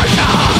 pressure,